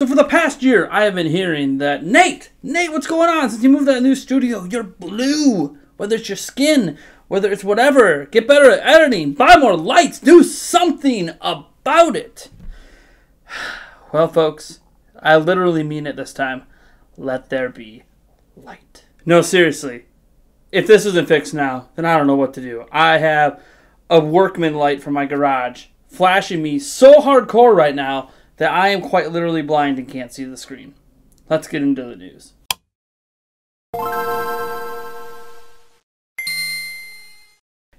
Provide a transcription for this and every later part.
So for the past year, I have been hearing that Nate, Nate, what's going on? Since you moved to that new studio, you're blue. Whether it's your skin, whether it's whatever, get better at editing, buy more lights, do something about it. Well, folks, I literally mean it this time. Let there be light. No, seriously. If this isn't fixed now, then I don't know what to do. I have a workman light from my garage flashing me so hardcore right now that I am quite literally blind and can't see the screen. Let's get into the news.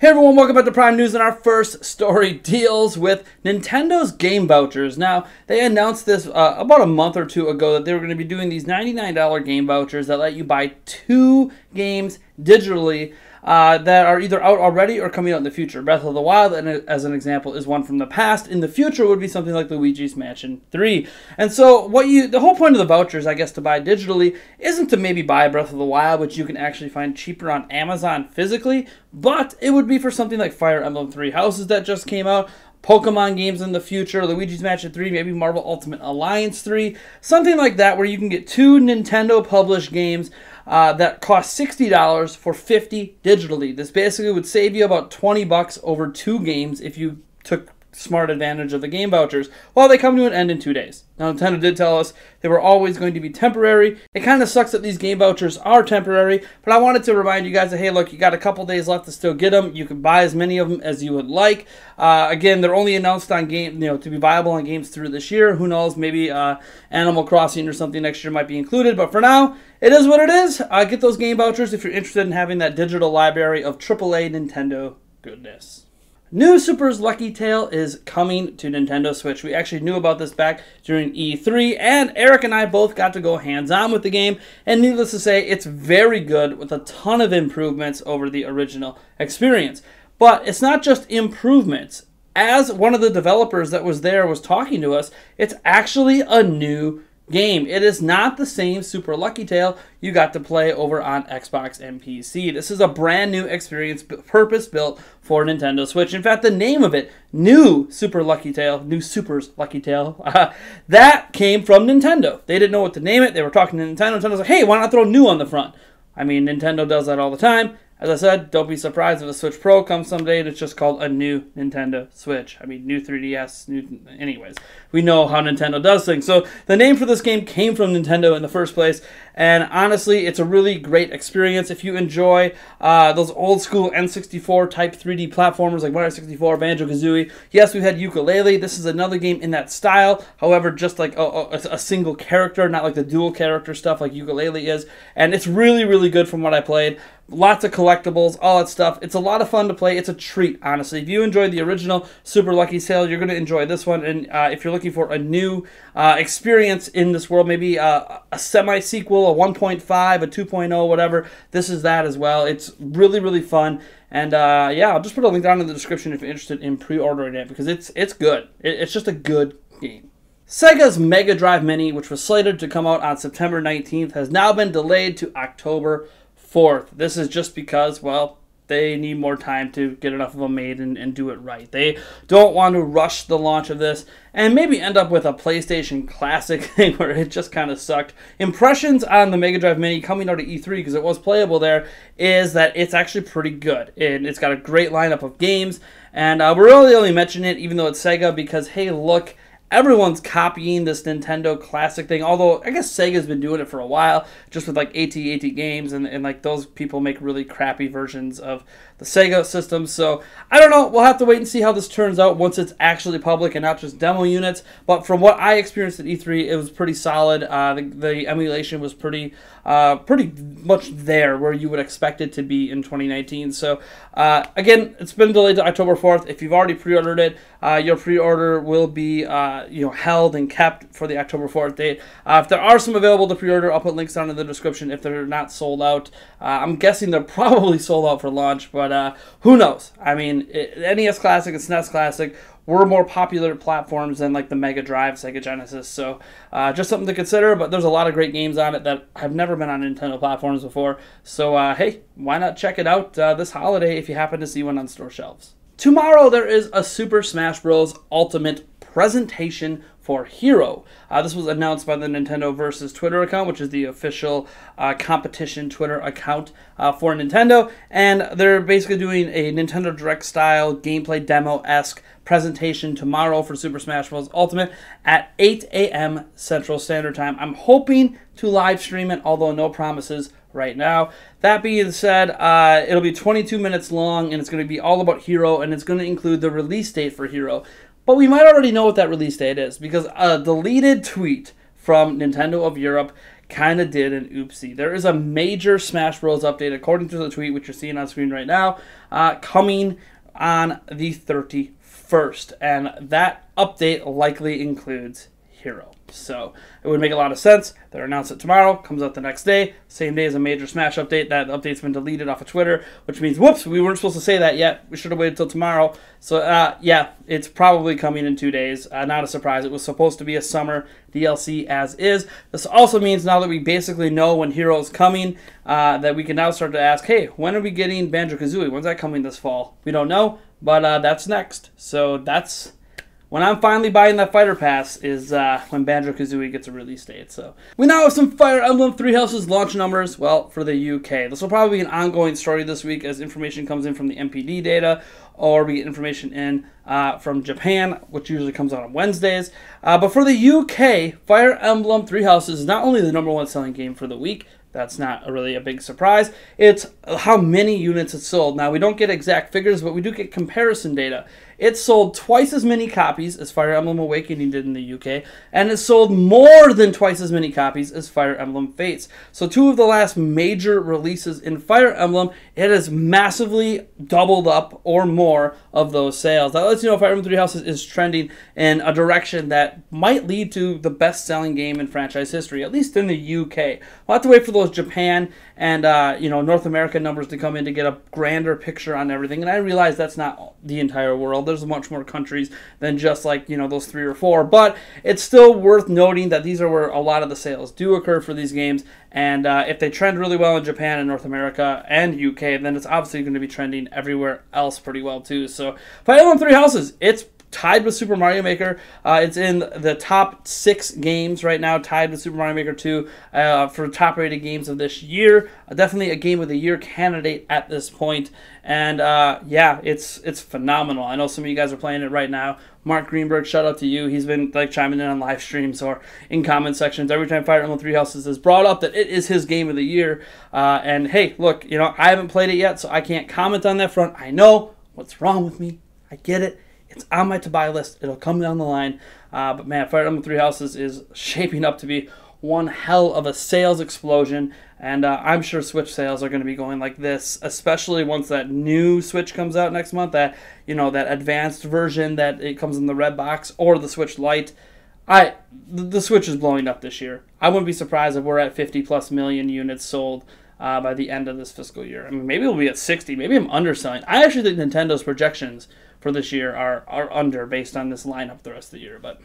Hey everyone, welcome back to Prime News, and our first story deals with Nintendo's game vouchers. Now, they announced this uh, about a month or two ago that they were going to be doing these $99 game vouchers that let you buy two games digitally uh, that are either out already or coming out in the future. Breath of the Wild, as an example, is one from the past. In the future, would be something like Luigi's Mansion 3. And so, what you the whole point of the vouchers, I guess, to buy digitally isn't to maybe buy Breath of the Wild, which you can actually find cheaper on Amazon physically, but it would be for something like Fire Emblem Three Houses that just came out. Pokemon games in the future, Luigi's Mansion 3, maybe Marvel Ultimate Alliance 3, something like that, where you can get two Nintendo published games uh, that cost $60 for 50 digitally. This basically would save you about 20 bucks over two games if you took smart advantage of the game vouchers. Well, they come to an end in two days. Now, Nintendo did tell us they were always going to be temporary. It kind of sucks that these game vouchers are temporary, but I wanted to remind you guys that, hey, look, you got a couple days left to still get them. You can buy as many of them as you would like. Uh, again, they're only announced on game, you know, to be viable on games through this year. Who knows? Maybe uh, Animal Crossing or something next year might be included, but for now, it is what it is. Uh, get those game vouchers if you're interested in having that digital library of AAA Nintendo goodness. New Super's Lucky Tale is coming to Nintendo Switch. We actually knew about this back during E3, and Eric and I both got to go hands on with the game. And needless to say, it's very good with a ton of improvements over the original experience. But it's not just improvements. As one of the developers that was there was talking to us, it's actually a new game. It is not the same Super Lucky Tale you got to play over on Xbox and PC. This is a brand new experience purpose built for Nintendo Switch. In fact, the name of it, New Super Lucky Tale, New Super's Lucky Tale, uh, that came from Nintendo. They didn't know what to name it. They were talking to Nintendo. Nintendo's like, hey, why not throw new on the front? I mean, Nintendo does that all the time. As I said, don't be surprised if a Switch Pro comes someday and it's just called a new Nintendo Switch. I mean, new 3DS, new. Anyways, we know how Nintendo does things. So the name for this game came from Nintendo in the first place, and honestly, it's a really great experience if you enjoy uh, those old school N64 type 3D platformers like Mario 64, Banjo Kazooie. Yes, we've had Yooka-Laylee. This is another game in that style. However, just like a, a, a single character, not like the dual character stuff like Yooka-Laylee is. And it's really, really good from what I played lots of collectibles, all that stuff. It's a lot of fun to play. It's a treat, honestly. If you enjoyed the original Super Lucky's Tale, you're going to enjoy this one. And uh, if you're looking for a new uh, experience in this world, maybe uh, a semi sequel, a 1.5, a 2.0, whatever, this is that as well. It's really, really fun. And uh, yeah, I'll just put a link down in the description if you're interested in pre-ordering it because it's it's good. It, it's just a good game. Sega's Mega Drive Mini, which was slated to come out on September 19th, has now been delayed to October Fourth, this is just because, well, they need more time to get enough of them made and, and do it right. They don't want to rush the launch of this and maybe end up with a PlayStation Classic thing where it just kind of sucked. Impressions on the Mega Drive Mini coming out of E3 because it was playable there is that it's actually pretty good. And it's got a great lineup of games. And uh, we're really only mentioning it even though it's Sega because, hey, look everyone's copying this Nintendo classic thing. Although I guess Sega's been doing it for a while, just with like AT-AT games, and, and like those people make really crappy versions of the Sega system. So I don't know. We'll have to wait and see how this turns out once it's actually public and not just demo units. But from what I experienced at E3, it was pretty solid. Uh, the, the, emulation was pretty uh, pretty much there where you would expect it to be in 2019. So uh, again, it's been delayed to October 4th. If you've already pre-ordered it, uh, your pre-order will be uh, you know held and kept for the October 4th date. Uh, if there are some available to pre-order, I'll put links down in the description if they're not sold out. I'm guessing they're probably sold out for launch, but but uh, who knows? I mean, it, NES Classic and SNES Classic were more popular platforms than like the Mega Drive, Sega Genesis. So uh, just something to consider. But there's a lot of great games on it that have never been on Nintendo platforms before. So uh, hey, why not check it out uh, this holiday if you happen to see one on store shelves? Tomorrow there is a Super Smash Bros. Ultimate presentation for Hero. Uh, this was announced by the Nintendo Versus Twitter account, which is the official uh, competition Twitter account uh, for Nintendo. And they're basically doing a Nintendo Direct style gameplay demo esque presentation tomorrow for Super Smash Bros. Ultimate at 8 a.m. Central Standard Time. I'm hoping to live stream it, although no promises right now. That being said, uh, it'll be 22 minutes long and it's going to be all about Hero and it's going to include the release date for Hero. But we might already know what that release date is because a deleted tweet from Nintendo of Europe kind of did an oopsie. There is a major Smash Bros. update, according to the tweet, which you're seeing on screen right now, uh, coming on the 31st. And that update likely includes Hero. So it would make a lot of sense. They're announced it tomorrow, comes out the next day, same day as a major Smash update. That update's been deleted off of Twitter, which means whoops, we weren't supposed to say that yet. We should have waited till tomorrow. So uh, yeah, it's probably coming in two days. Uh, not a surprise. It was supposed to be a summer DLC as is. This also means now that we basically know when Hero is coming, uh, that we can now start to ask, hey, when are we getting Banjo Kazooie? When's that coming this fall? We don't know, but uh, that's next. So that's when I'm finally buying that fighter pass is uh, when Banjo Kazooie gets a release date. So we now have some Fire Emblem Three Houses launch numbers. Well, for the UK, this will probably be an ongoing story this week as information comes in from the NPD data, or we get information in uh, from Japan, which usually comes out on Wednesdays. Uh, but for the UK, Fire Emblem Three Houses is not only the number one selling game for the week, that's not really a big surprise. It's how many units it sold. Now, we don't get exact figures, but we do get comparison data. It sold twice as many copies as Fire Emblem Awakening did in the UK, and it sold more than twice as many copies as Fire Emblem Fates. So, two of the last major releases in Fire Emblem, it has massively doubled up or more of those sales. That lets you know Fire Emblem Three Houses is trending in a direction that might lead to the best selling game in franchise history, at least in the UK. We'll have to wait for those Japan and uh, you know North American numbers to come in to get a grander picture on everything. And I realize that's not the entire world. There's much more countries than just like you know those three or four. But it's still worth noting that these are where a lot of the sales do occur for these games. And uh, if they trend really well in Japan and North America and UK, then it's obviously going to be trending everywhere else pretty well too. So Fire Emblem Three Houses, it's tied with Super Mario Maker. Uh, it's in the top six games right now, tied with Super Mario Maker 2 uh, for top rated games of this year. Uh, definitely a game of the year candidate at this point. And uh, yeah, it's it's phenomenal. I know some of you guys are playing it right now. Mark Greenberg, shout out to you. He's been like chiming in on live streams or in comment sections every time Fire Emblem Three Houses is brought up that it is his game of the year. Uh, and hey, look, you know I haven't played it yet, so I can't comment on that front. I know what's wrong with me. I get it it's on my to buy list. It'll come down the line. Uh, but man, Fire Emblem Three Houses is shaping up to be one hell of a sales explosion. And uh, I'm sure Switch sales are going to be going like this, especially once that new Switch comes out next month. That you know that advanced version that it comes in the red box or the Switch Lite. I the Switch is blowing up this year. I wouldn't be surprised if we're at 50 plus million units sold uh, by the end of this fiscal year. I mean, maybe we'll be at 60. Maybe I'm underselling. I actually think Nintendo's projections for this year are, are under based on this lineup the rest of the year, but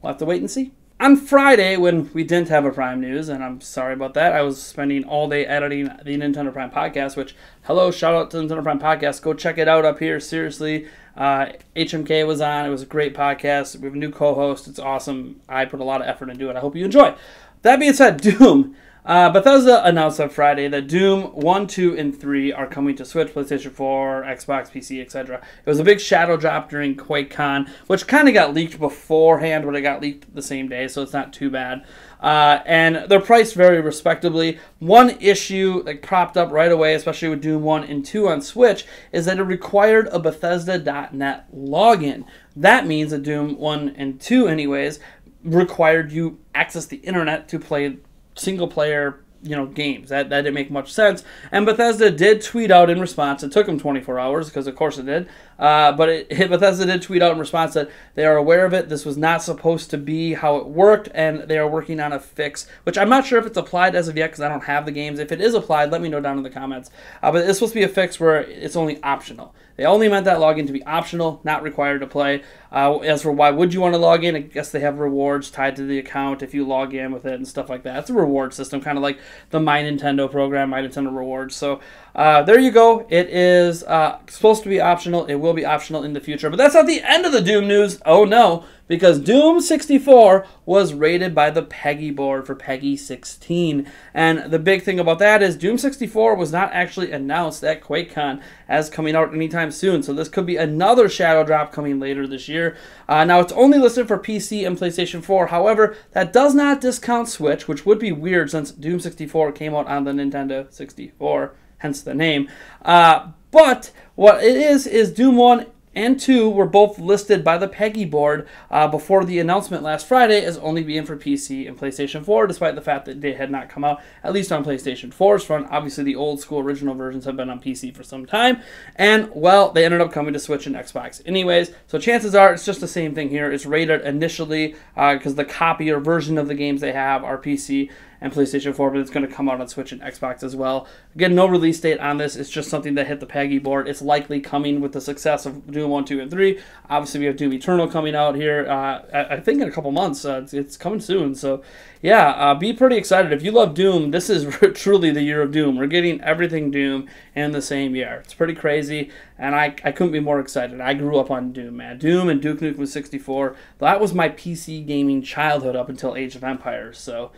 we'll have to wait and see. On Friday, when we didn't have a Prime News, and I'm sorry about that, I was spending all day editing the Nintendo Prime podcast, which, hello, shout out to Nintendo Prime podcast. Go check it out up here. Seriously, uh, HMK was on. It was a great podcast. We have a new co host. It's awesome. I put a lot of effort into it. I hope you enjoy. That being said, Doom. Uh, Bethesda announced on Friday that Doom 1, 2, and 3 are coming to Switch, PlayStation 4, Xbox, PC, etc. It was a big shadow drop during QuakeCon, which kind of got leaked beforehand, but it got leaked the same day, so it's not too bad. Uh, and they're priced very respectably. One issue that propped up right away, especially with Doom 1 and 2 on Switch, is that it required a Bethesda.net login. That means that Doom 1 and 2, anyways, required you access the internet to play single player you know games. That that didn't make much sense. And bethesda did tweet out in response. It took them 24 hours because of course it did uh, but it, bethesda did tweet out in response that they are aware of it this was not supposed to be how it worked and they are working on a fix which i'm not sure if it's applied as of yet because i don't have the games if it is applied let me know down in the comments uh, but it's supposed to be a fix where it's only optional they only meant that login to be optional, not required to play. Uh, as for why would you want to log in, I guess they have rewards tied to the account if you log in with it and stuff like that. It's a reward system, kind of like the My Nintendo program, My Nintendo Rewards. So uh, there you go. It is uh, supposed to be optional. It will be optional in the future. But that's not the end of the Doom news. Oh no, because Doom 64 was rated by the PEGI board for PEGI 16. And the big thing about that is Doom 64 was not actually announced at QuakeCon as coming out anytime soon. So this could be another shadow drop coming later this year. Uh, now it's only listed for PC and PlayStation 4. However, that does not discount Switch, which would be weird since Doom 64 came out on the Nintendo 64, hence the name. Uh, but what it is is Doom 1 and 2 were both listed by the PEGI board uh, before the announcement last Friday as only being for PC and PlayStation 4, despite the fact that they had not come out, at least on PlayStation 4's front. Obviously, the old school original versions have been on PC for some time, and well, they ended up coming to Switch and Xbox anyways. So chances are it's just the same thing here. It's rated initially because uh, the copy or version of the games they have are PC and PlayStation 4, but it's going to come out on Switch and Xbox as well. Again, no release date on this. It's just something that hit the PEGI board. It's likely coming with the success of Doom 1, 2, and 3. Obviously, we have Doom Eternal coming out here, uh, I think in a couple months. Uh, it's, it's, coming soon. So, yeah, uh, be pretty excited. If you love Doom, this is truly the year of Doom. We're getting everything Doom in the same year. It's pretty crazy, and I, I couldn't be more excited. I grew up on Doom, man. Doom and Duke Nukem 64. That was my PC gaming childhood up until Age of Empires. So,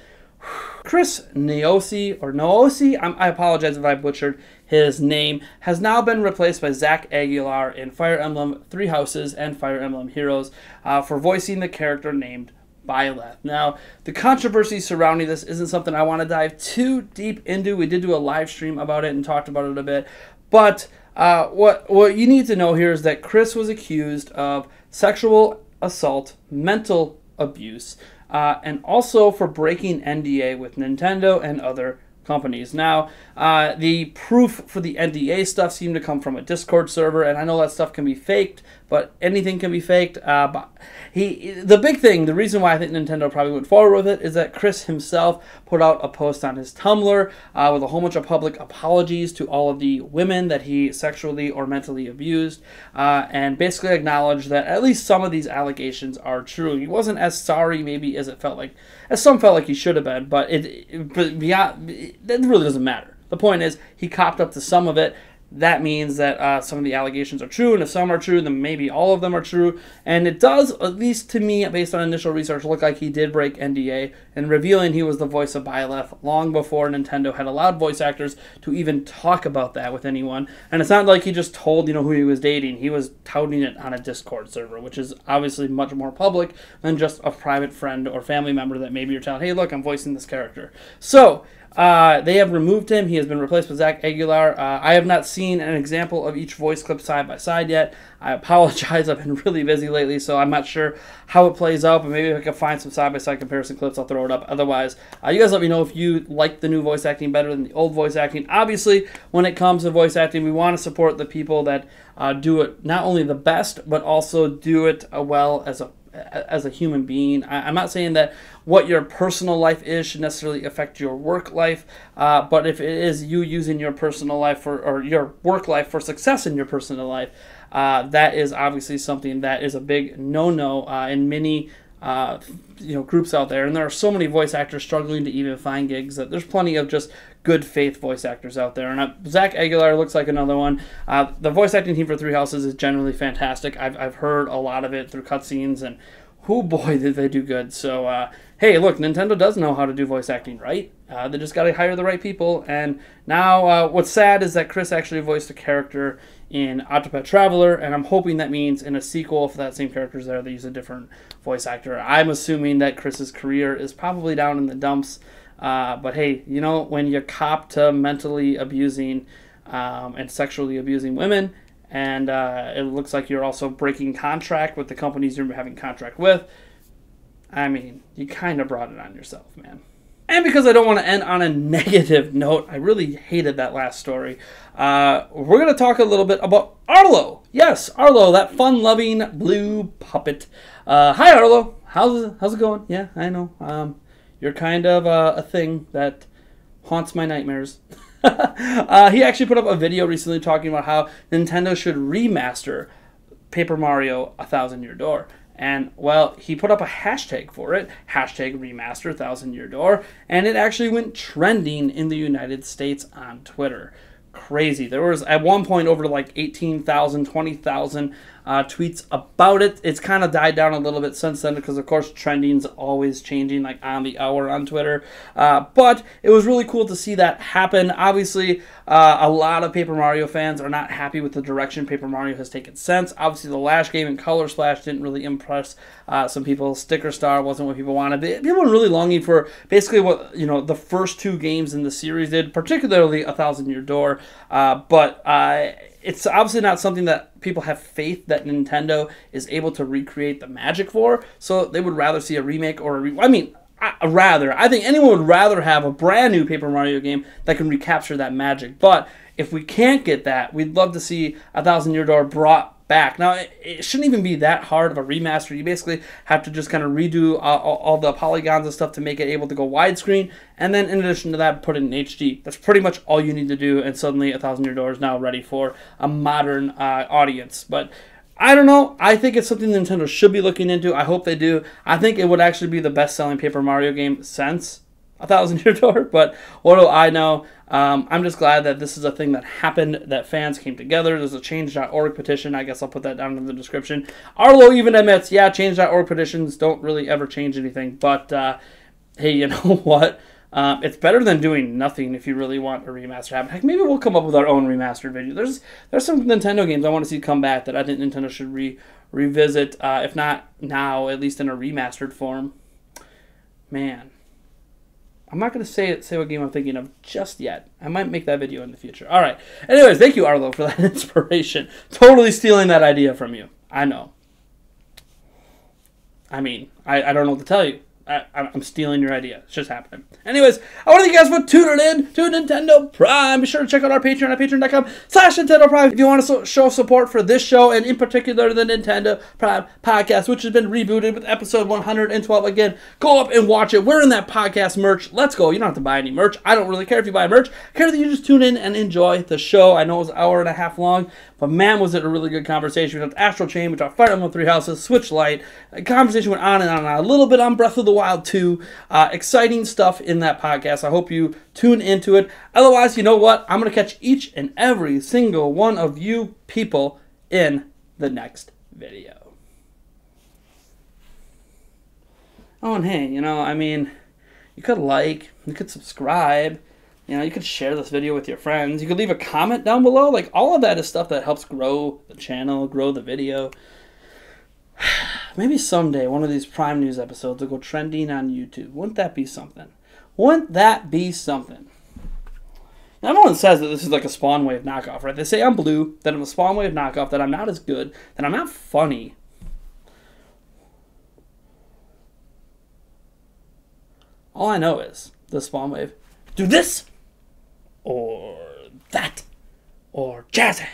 Chris Niosi, or Noosi, I apologize if I butchered his name, has now been replaced by Zach Aguilar in Fire Emblem Three Houses and Fire Emblem Heroes uh, for voicing the character named Byleth. Now, the controversy surrounding this isn't something I want to dive too deep into. We did do a live stream about it and talked about it a bit, but uh, what what you need to know here is that Chris was accused of sexual assault, mental abuse, uh, and also for breaking NDA with Nintendo and other companies. Now, uh, the proof for the NDA stuff seemed to come from a Discord server, and I know that stuff can be faked, but anything can be faked. Uh, but he, the big thing, the reason why I think Nintendo probably went forward with it is that Chris himself put out a post on his Tumblr uh, with a whole bunch of public apologies to all of the women that he sexually or mentally abused, uh, and basically acknowledged that at least some of these allegations are true. He wasn't as sorry, maybe, as it felt like, as some felt like he should have been, but it, but beyond, it really doesn't matter. The point is, he copped up to some of it that means that uh, some of the allegations are true, and if some are true, then maybe all of them are true. And it does, at least to me, based on initial research, look like he did break NDA and revealing he was the voice of Byleth long before Nintendo had allowed voice actors to even talk about that with anyone. And it's not like he just told you know who he was dating; he was touting it on a Discord server, which is obviously much more public than just a private friend or family member that maybe you're telling, "Hey, look, I'm voicing this character." So uh, they have removed him. He has been replaced with Zach Aguilar. Uh, I have not seen an example of each voice clip side by side yet. I apologize. I've been really busy lately, so I'm not sure how it plays out. But maybe if I can find some side by side comparison clips, I'll throw it up. Otherwise, uh, you guys let me know if you like the new voice acting better than the old voice acting. Obviously, when it comes to voice acting, we want to support the people that uh, do it not only the best, but also do it uh, well as a as a human being. I, am not saying that what your personal life is should necessarily affect your work life, uh, but if it is you using your personal life for, or your work life for success in your personal life, uh, that is obviously something that is a big no-no uh, in many uh, you know groups out there, and there are so many voice actors struggling to even find gigs that there's plenty of just good faith voice actors out there. And uh, Zach Aguilar looks like another one. Uh, the voice acting team for Three Houses is generally fantastic. I've, I've heard a lot of it through cutscenes, and who boy did they do good. So uh, hey, look, Nintendo does know how to do voice acting, right? Uh, they just got to hire the right people. And now, uh, what's sad is that Chris actually voiced a character in Octopath Traveler, and I'm hoping that means in a sequel, if that same character's there, they use a different voice actor. I'm assuming that Chris's career is probably down in the dumps. Uh, but hey, you know, when you cop to mentally abusing um, and sexually abusing women, and uh, it looks like you're also breaking contract with the companies you're having contract with. I mean, you kind of brought it on yourself, man. And because I don't want to end on a negative note, I really hated that last story. Uh, we're going to talk a little bit about Arlo. Yes, Arlo, that fun-loving blue puppet. Uh, hi, Arlo. How's how's it going? Yeah, I know. Um, you're kind of uh, a thing that haunts my nightmares. uh, he actually put up a video recently talking about how Nintendo should remaster Paper Mario A Thousand Year Door. And well, he put up a hashtag for it, hashtag remaster thousand year door, and it actually went trending in the United States on Twitter. crazy. There was at one point over like 18,000, 20,000 uh, tweets about it. It's kind of died down a little bit since then because, of course, trending's always changing like on the hour on Twitter. Uh, but it was really cool to see that happen. Obviously, uh, a lot of Paper Mario fans are not happy with the direction Paper Mario has taken since. Obviously, the last game in Color Splash didn't really impress uh, some people. Sticker Star wasn't what people wanted. People were really longing for basically what you know the first two games in the series did, particularly A Thousand Year Door. Uh, but uh, it's obviously not something that people have faith that Nintendo is able to recreate the magic for. So they would rather see a remake or a re- I mean, I, uh, rather I think anyone would rather have a brand new Paper Mario game that can recapture that magic. But if we can't get that, we'd love to see a Thousand Year Door brought back. Now, it, it, shouldn't even be that hard of a remaster. You basically have to just kind of redo uh, all, all, the polygons and stuff to make it able to go widescreen, and then in addition to that, put it in HD. That's pretty much all you need to do, and suddenly A Thousand Year Door is now ready for a modern uh, audience. But I don't know. I think it's something Nintendo should be looking into. I hope they do. I think it would actually be the best selling Paper Mario game since A Thousand Year Door, but what do I know? Um, I'm just glad that this is a thing that happened, that fans came together. There's a change.org petition. I guess I'll put that down in the description. Arlo even admits, yeah, change.org petitions don't really ever change anything. But uh, hey, you know what? Um, it's better than doing nothing if you really want a remaster to happen. Heck, maybe we'll come up with our own remastered video. There's there's some Nintendo games I want to see come back that I think Nintendo should re revisit, uh, if not now, at least in a remastered form. Man, I'm not going to say say what game I'm thinking of just yet. I might make that video in the future. All right. Anyways, thank you, Arlo, for that inspiration. Totally stealing that idea from you. I know. I mean, I, I don't know what to tell you. I, am stealing your idea. It's just happening. Anyways, I want to thank you guys for tuning in to Nintendo Prime. Be sure to check out our Patreon at patreon.com slash Nintendo Prime if you want to show support for this show and in particular the Nintendo Prime podcast, which has been rebooted with episode 112. Again, go up and watch it. We're in that podcast merch. Let's go. You don't have to buy any merch. I don't really care if you buy merch. I care that you just tune in and enjoy the show. I know it was an hour and a half long, but man, was it a really good conversation. We talked Astral Chain, we talked Fire Emblem Three Houses, Switch Lite. The conversation went on and on and on. A little bit on Breath of the Wild 2. Uh, exciting stuff in that podcast. I hope you tune into it. Otherwise, you know what? I'm going to catch each and every single one of you people in the next video. Oh, and hey, you know, I mean, you could like, you could subscribe, you know, you could share this video with your friends. You could leave a comment down below. Like, all of that is stuff that helps grow the channel, grow the video. Maybe someday one of these Prime News episodes will go trending on YouTube. Wouldn't that be something? Wouldn't that be something? Now, everyone says that this is like a SpawnWave knockoff, right? They say I'm blue, that I'm a SpawnWave knockoff, that I'm not as good, that I'm not funny. All I know is the SpawnWave. Do this! Or that! Or Jazzy!